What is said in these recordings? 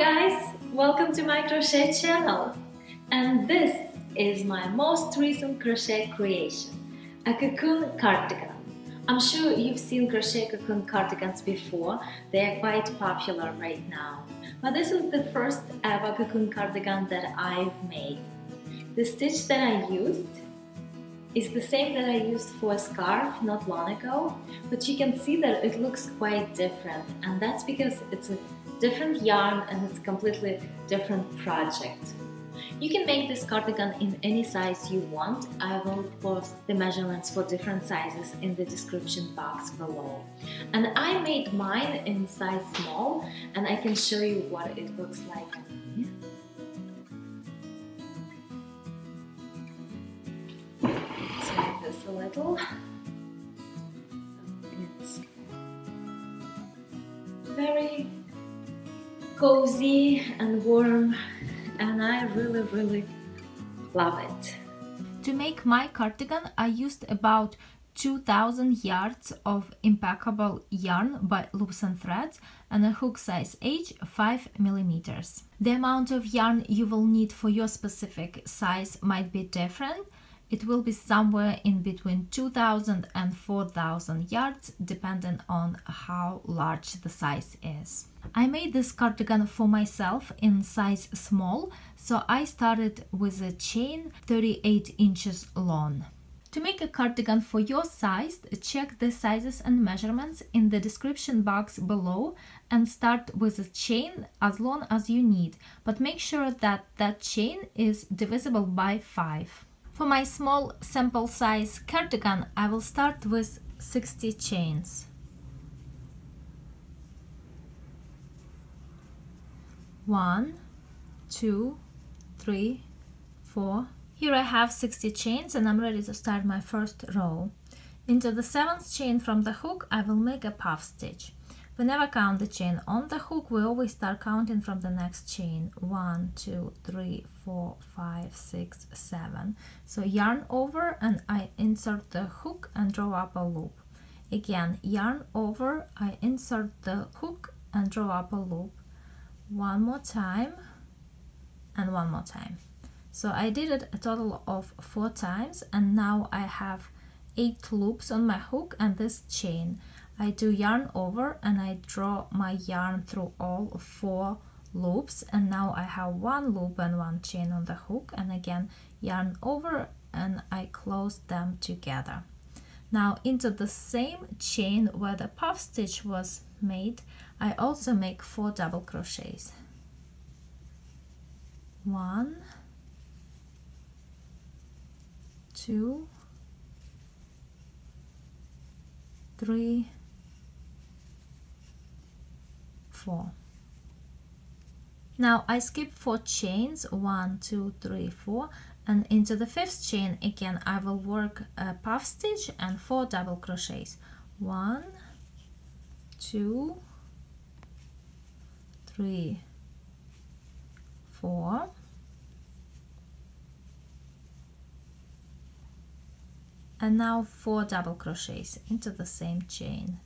guys, welcome to my crochet channel and this is my most recent crochet creation, a cocoon cardigan. I'm sure you've seen crochet cocoon cardigans before, they are quite popular right now. But this is the first ever cocoon cardigan that I've made. The stitch that I used is the same that I used for a scarf not long ago, but you can see that it looks quite different and that's because it's a different yarn and it's a completely different project. You can make this cardigan in any size you want. I will post the measurements for different sizes in the description box below. And I made mine in size small and I can show you what it looks like a little. It's very cozy and warm and I really really love it. To make my cardigan I used about 2000 yards of impeccable yarn by loops and threads and a hook size H 5 millimeters. The amount of yarn you will need for your specific size might be different it will be somewhere in between 2000 and 4000 yards depending on how large the size is. I made this cardigan for myself in size small, so I started with a chain 38 inches long. To make a cardigan for your size, check the sizes and measurements in the description box below and start with a chain as long as you need, but make sure that that chain is divisible by 5. For my small sample size cardigan, I will start with 60 chains. One, two, three, four. Here I have 60 chains and I'm ready to start my first row. Into the seventh chain from the hook, I will make a puff stitch. We never count the chain on the hook, we always start counting from the next chain. One, two, three, four, five, six, seven. So yarn over and I insert the hook and draw up a loop. Again, yarn over, I insert the hook and draw up a loop. One more time and one more time. So I did it a total of four times and now I have eight loops on my hook and this chain. I do yarn over and I draw my yarn through all four loops and now I have one loop and one chain on the hook and again yarn over and I close them together. Now into the same chain where the puff stitch was made I also make four double crochets. One, two, three, four. Now I skip four chains one two three four and into the fifth chain again I will work a puff stitch and four double crochets. One two three four and now four double crochets into the same chain.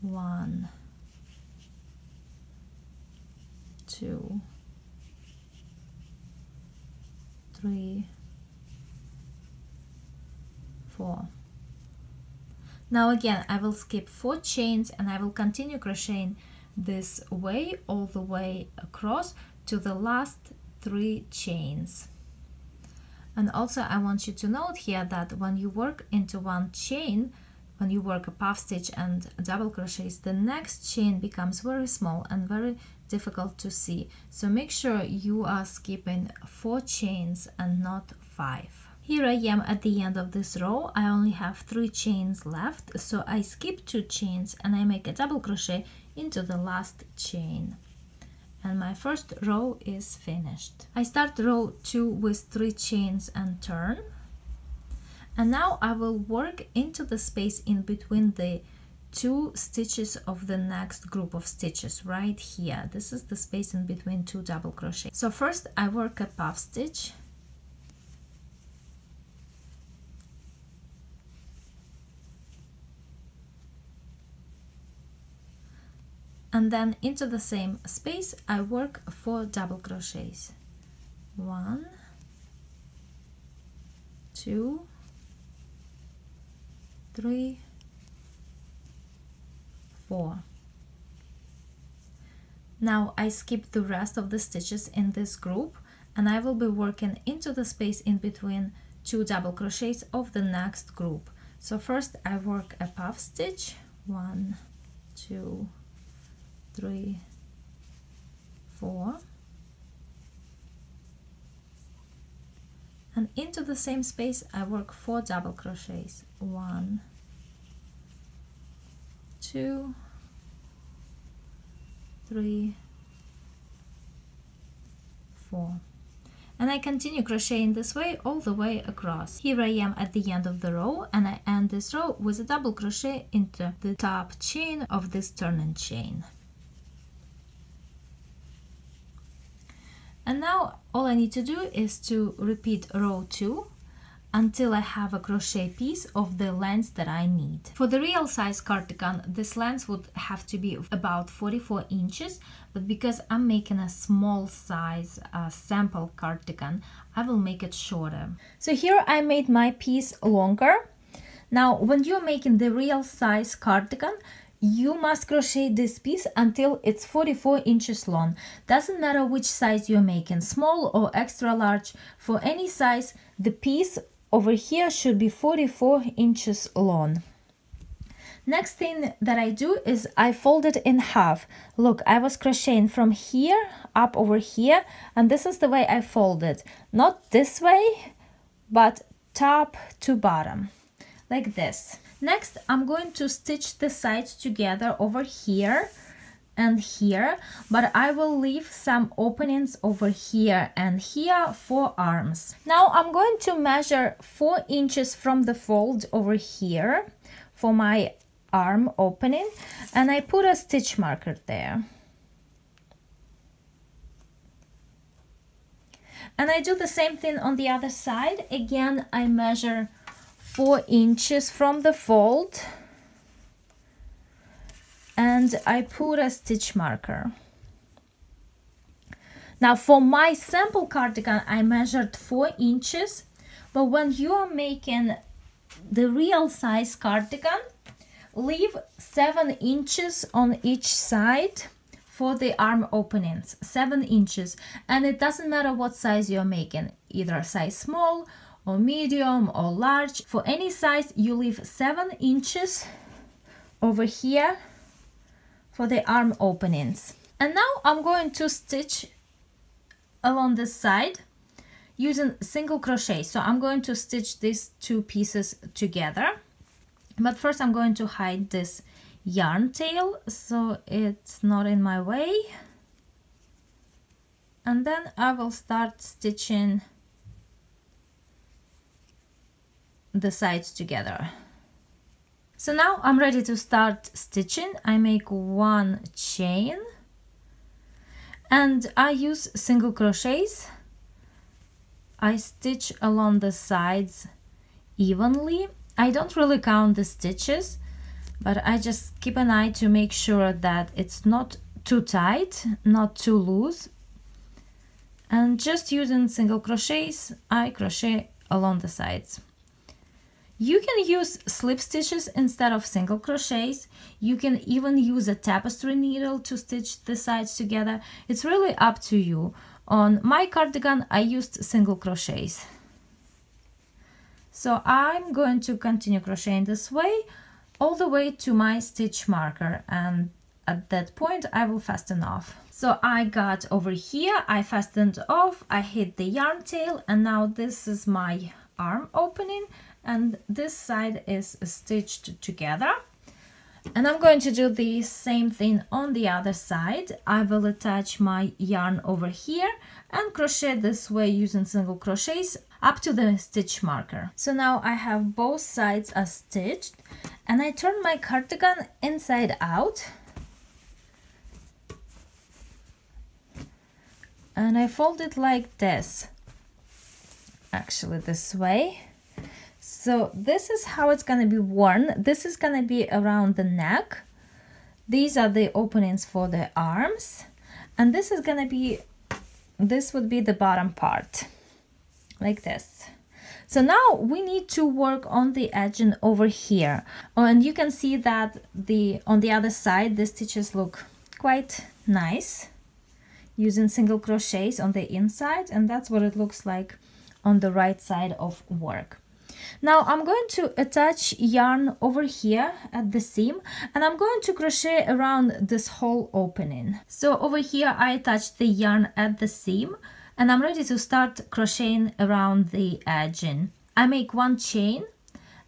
One two, three, four. Now again, I will skip four chains and I will continue crocheting this way all the way across to the last three chains. And also I want you to note here that when you work into one chain, when you work a puff stitch and double crochets, the next chain becomes very small and very difficult to see. So make sure you are skipping four chains and not five. Here I am at the end of this row. I only have three chains left. So I skip two chains and I make a double crochet into the last chain. And my first row is finished. I start row two with three chains and turn. And now I will work into the space in between the two stitches of the next group of stitches right here. This is the space in between two double crochet so first I work a puff stitch. And then into the same space I work four double crochets. One two three four. Now I skip the rest of the stitches in this group and I will be working into the space in between two double crochets of the next group. So first I work a puff stitch. One two three four. And into the same space I work four double crochets. One two three four and I continue crocheting this way all the way across. Here I am at the end of the row and I end this row with a double crochet into the top chain of this turning chain. And now all I need to do is to repeat row 2 until I have a crochet piece of the length that I need. For the real size cardigan, this length would have to be about 44 inches, but because I'm making a small size uh, sample cardigan, I will make it shorter. So here I made my piece longer. Now, when you're making the real size cardigan, you must crochet this piece until it's 44 inches long. Doesn't matter which size you're making, small or extra large. For any size, the piece over here should be 44 inches long. Next thing that I do is I fold it in half. Look, I was crocheting from here up over here and this is the way I fold it. Not this way, but top to bottom, like this. Next, I'm going to stitch the sides together over here and here but I will leave some openings over here and here for arms. Now I'm going to measure four inches from the fold over here for my arm opening and I put a stitch marker there. And I do the same thing on the other side. Again I measure four inches from the fold and I put a stitch marker. Now for my sample cardigan, I measured 4 inches, but when you are making the real size cardigan, leave 7 inches on each side for the arm openings, 7 inches. And it doesn't matter what size you're making, either size small or medium or large. For any size, you leave 7 inches over here for the arm openings. And now I'm going to stitch along this side using single crochet. So I'm going to stitch these two pieces together. But first I'm going to hide this yarn tail so it's not in my way. And then I will start stitching the sides together. So now I'm ready to start stitching. I make one chain and I use single crochets. I stitch along the sides evenly. I don't really count the stitches, but I just keep an eye to make sure that it's not too tight, not too loose. And just using single crochets, I crochet along the sides. You can use slip stitches instead of single crochets. You can even use a tapestry needle to stitch the sides together. It's really up to you. On my cardigan, I used single crochets. So I'm going to continue crocheting this way all the way to my stitch marker and at that point I will fasten off. So I got over here, I fastened off, I hit the yarn tail and now this is my arm opening and this side is stitched together. And I'm going to do the same thing on the other side. I will attach my yarn over here and crochet this way using single crochets up to the stitch marker. So now I have both sides are stitched. And I turn my cardigan inside out. And I fold it like this. Actually this way so this is how it's going to be worn. This is going to be around the neck. these are the openings for the arms and this is gonna be this would be the bottom part like this so now we need to work on the edging over here oh, and you can see that the on the other side the stitches look quite nice using single crochets on the inside and that's what it looks like on the right side of work now I'm going to attach yarn over here at the seam and I'm going to crochet around this whole opening. So over here I attach the yarn at the seam and I'm ready to start crocheting around the edging. I make one chain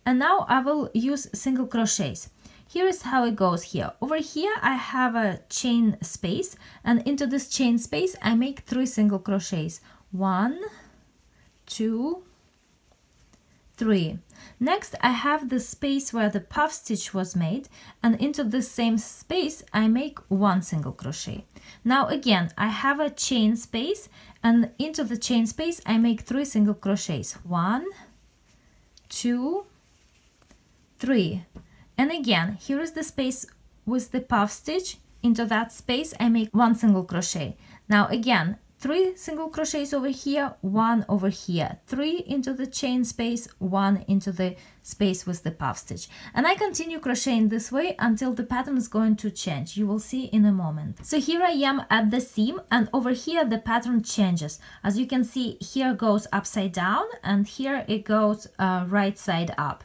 and now I will use single crochets. Here is how it goes here. Over here I have a chain space and into this chain space I make three single crochets. One, two, three. Next I have the space where the puff stitch was made and into the same space I make one single crochet. Now again I have a chain space and into the chain space I make three single crochets. One, two, three. And again here is the space with the puff stitch. Into that space I make one single crochet. Now again three single crochets over here one over here. Three into the chain space one into the space with the puff stitch. And I continue crocheting this way until the pattern is going to change. You will see in a moment. So here I am at the seam and over here the pattern changes. As you can see here goes upside down and here it goes uh, right side up.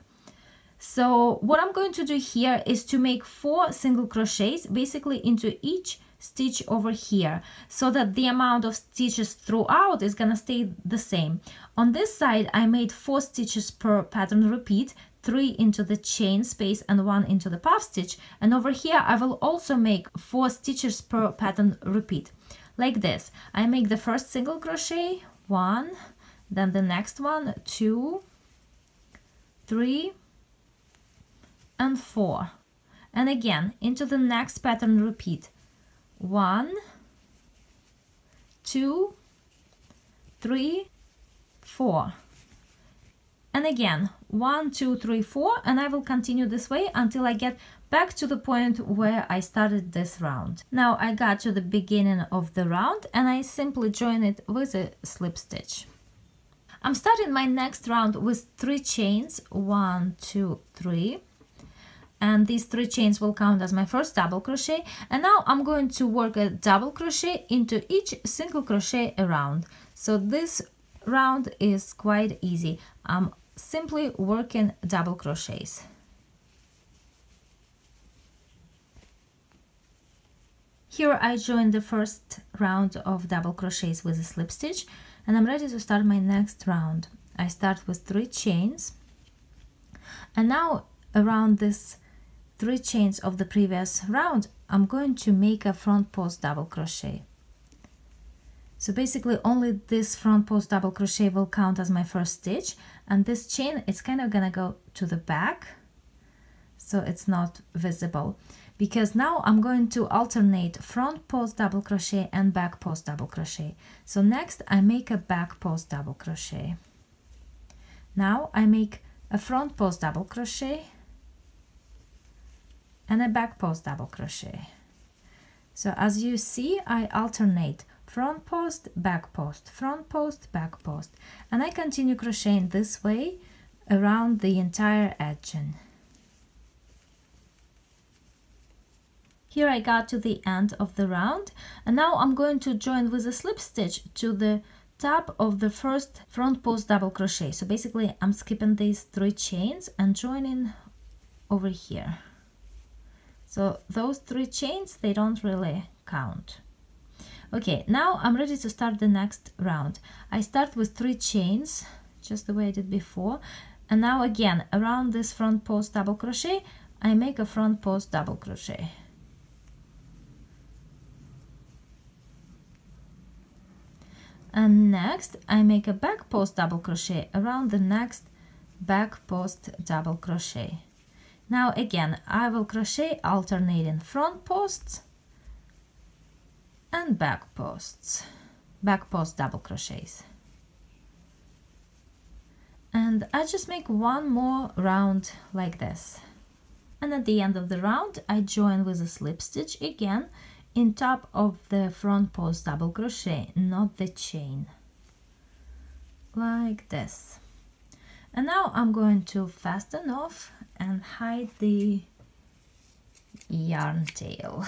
So what I'm going to do here is to make four single crochets basically into each stitch over here so that the amount of stitches throughout is gonna stay the same. On this side I made four stitches per pattern repeat three into the chain space and one into the puff stitch. And over here I will also make four stitches per pattern repeat. Like this I make the first single crochet one then the next one two three and four. And again into the next pattern repeat one, two, three, four. And again, one, two, three, four, and I will continue this way until I get back to the point where I started this round. Now I got to the beginning of the round and I simply join it with a slip stitch. I'm starting my next round with three chains, one, two, three, and these three chains will count as my first double crochet. And now I'm going to work a double crochet into each single crochet around. So this round is quite easy. I'm simply working double crochets. Here I join the first round of double crochets with a slip stitch and I'm ready to start my next round. I start with three chains. And now around this three chains of the previous round I'm going to make a front post double crochet. So basically only this front post double crochet will count as my first stitch and this chain is kind of gonna go to the back so it's not visible. Because now I'm going to alternate front post double crochet and back post double crochet. So next I make a back post double crochet. Now I make a front post double crochet and a back post double crochet. So as you see I alternate front post back post front post back post and I continue crocheting this way around the entire edging here I got to the end of the round and now I'm going to join with a slip stitch to the top of the first front post double crochet. So basically I'm skipping these three chains and joining over here so those three chains, they don't really count. Okay, now I'm ready to start the next round. I start with three chains, just the way I did before. And now again, around this front post double crochet, I make a front post double crochet. And next, I make a back post double crochet around the next back post double crochet. Now again, I will crochet alternating front posts and back posts, back post double crochets. And I just make one more round like this. and at the end of the round I join with a slip stitch again in top of the front post double crochet not the chain like this and now I'm going to fasten off and hide the yarn tail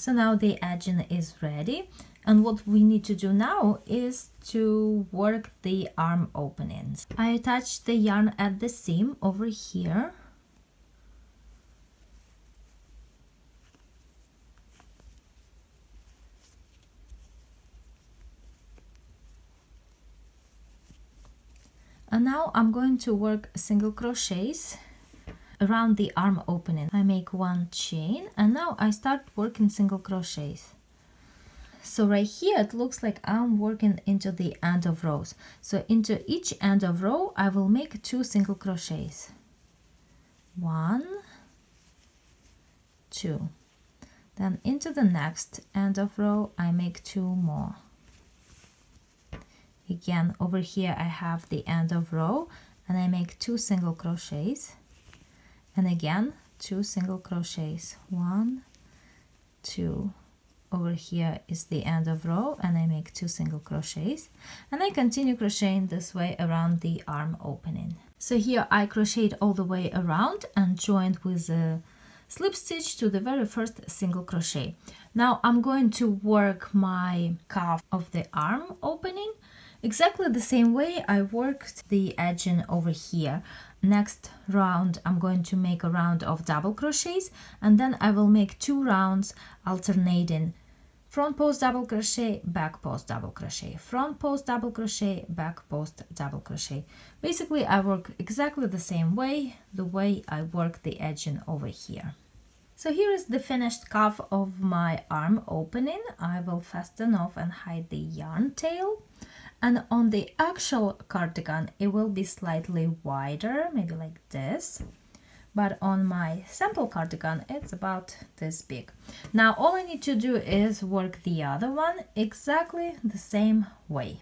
So now the edging is ready and what we need to do now is to work the arm openings. I attached the yarn at the seam over here. And now I'm going to work single crochets around the arm opening. I make one chain and now I start working single crochets. So right here it looks like I'm working into the end of rows. So into each end of row I will make two single crochets. One two. Then into the next end of row I make two more again over here I have the end of row and I make two single crochets. And again two single crochets. One two. Over here is the end of row and I make two single crochets. And I continue crocheting this way around the arm opening. So here I crocheted all the way around and joined with a slip stitch to the very first single crochet. Now I'm going to work my cuff of the arm opening exactly the same way I worked the edging over here. Next round I'm going to make a round of double crochets and then I will make two rounds alternating front post double crochet back post double crochet. Front post double crochet back post double crochet. Basically I work exactly the same way the way I work the edging over here. So here is the finished cuff of my arm opening. I will fasten off and hide the yarn tail and on the actual cardigan it will be slightly wider maybe like this. But on my sample cardigan it's about this big. Now all I need to do is work the other one exactly the same way